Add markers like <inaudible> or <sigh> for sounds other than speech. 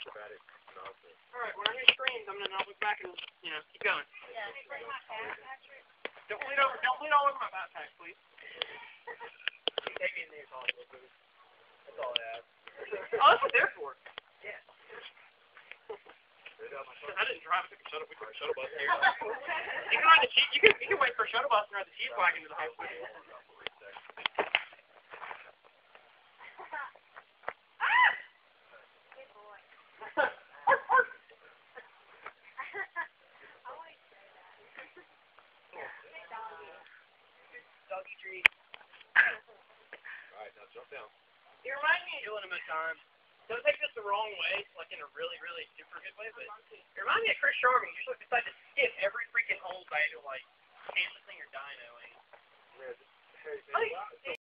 acrobatic nonsense. Alright, when I hear screams, I'm gonna look back and, you know, keep going. Yeah. Don't bleed over, don't bleed all over my backpack, please. Take me in these Hollywood movies. That's all I have. Oh, that's what they're for. They got my I didn't drive, I took a shuttle, we took a shuttle bus here. <laughs> You can ride the cheap, you can, you can wait for a shuttle bus and ride the cheap wagon to the high Alright, now jump down. You remind me of Illinois time. Don't take this the wrong way, like in a really, really super good way, but you remind me of Chris Sharma. You just like decide to skip every freaking hole by like campusing or dynoing. Yeah, just, hey, man,